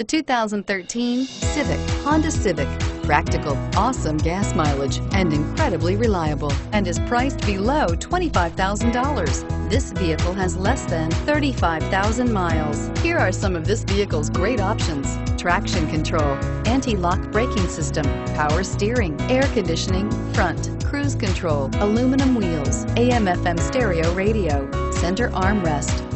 The 2013 Civic, Honda Civic. Practical, awesome gas mileage, and incredibly reliable, and is priced below $25,000. This vehicle has less than 35,000 miles. Here are some of this vehicle's great options. Traction control, anti-lock braking system, power steering, air conditioning, front, cruise control, aluminum wheels, AM FM stereo radio, center armrest,